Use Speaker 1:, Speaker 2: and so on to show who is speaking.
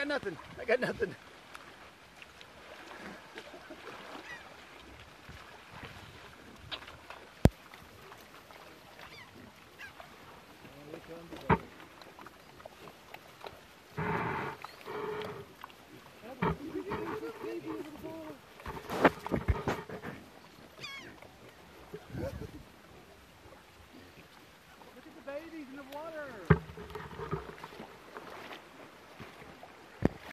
Speaker 1: got nothing. I got nothing. Look at the babies in the water.